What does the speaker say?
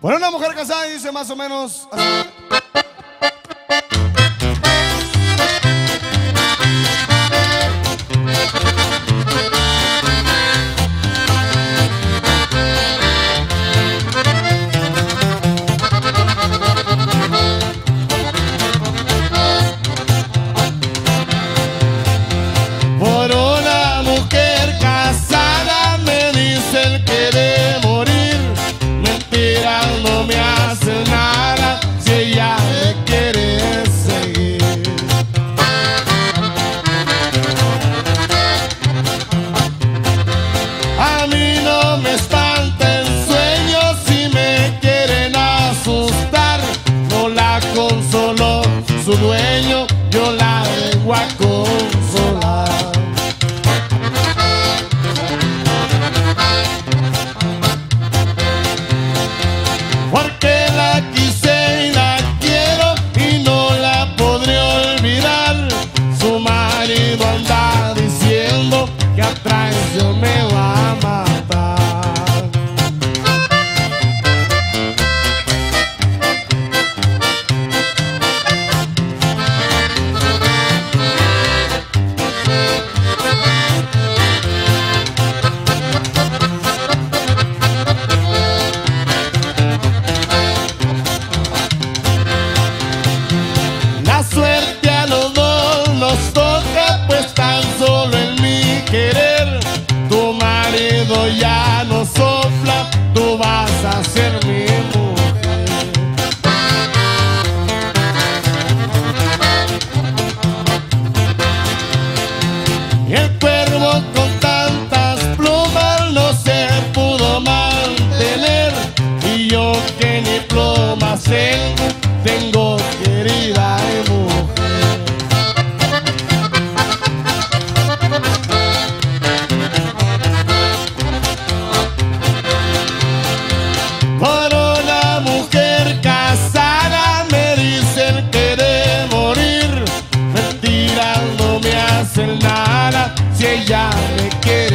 Bueno, una mujer casada dice más o menos. Su dueño, yo la vengo a consolar. Porque la quise y la quiero y no la podré olvidar. Su marido anda diciendo que a traición me el cuervo que ya me.